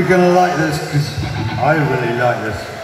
You're going to like this because I really like this.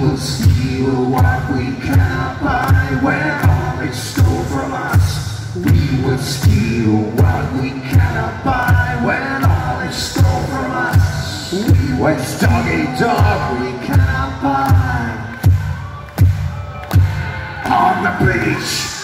will steal what we cannot buy when all is stolen from us. We will steal what we cannot buy when all is stolen from us. We will doggy dog we cannot buy. On the beach.